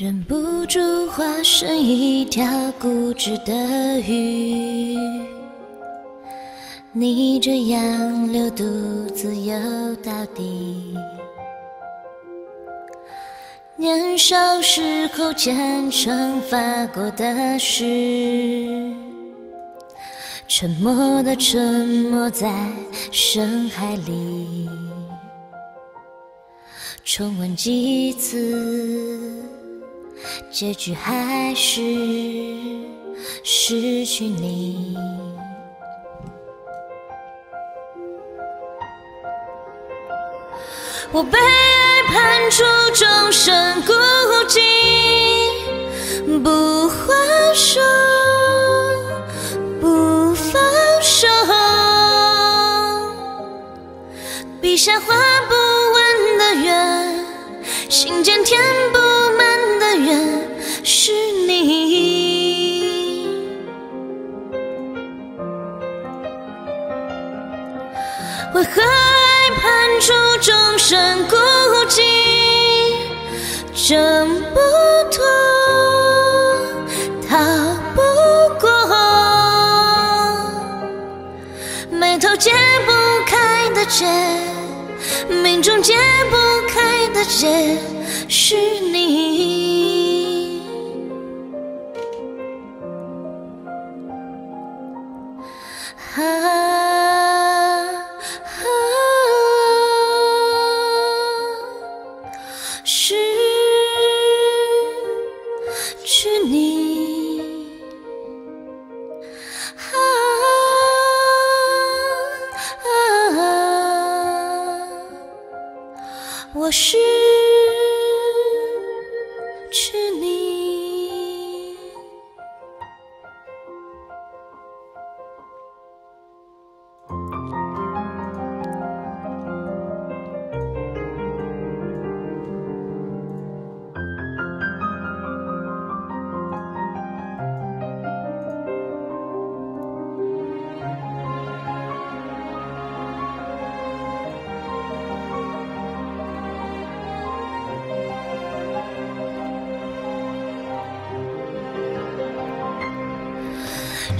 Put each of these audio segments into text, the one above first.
忍不住化身一条固执的鱼，逆着洋流独自游到底。年少时候虔诚发过的誓，沉默的沉没在深海里，重温几次。结局还是失去你。我被爱判处终身孤寂，不还手，不放手，笔下画不完的圆，心间填为何爱判处众生孤寂，挣不脱，逃不过，眉头解不开的结，命中解不开的结，是你。去你，啊，我是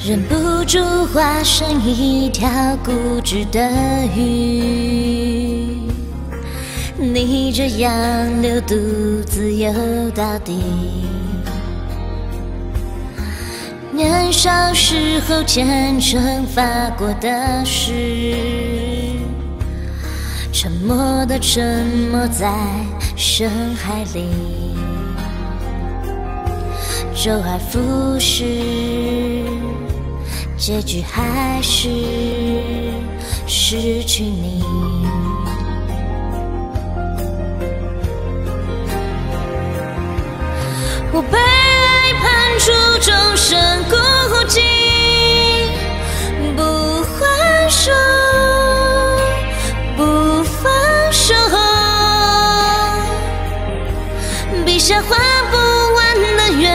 忍不住化身一条固执的鱼，逆着洋流独自游到底。年少时候虔诚发过的誓，沉默的沉没在深海里，周而复始。结局还是失去你。我被爱判处终身孤寂，不还手，不放手，笔下画不完的圆，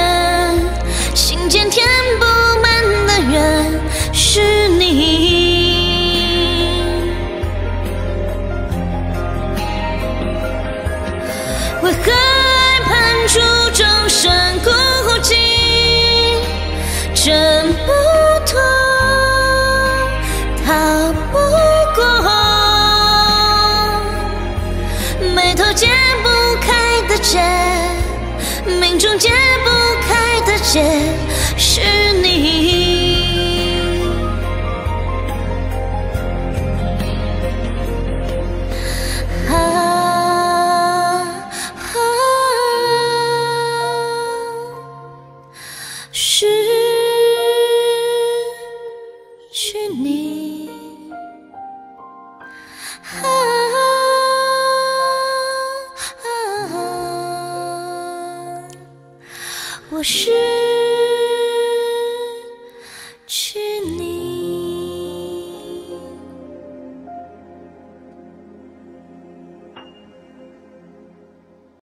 解不开的结，命中解不开的结，是你。失去失去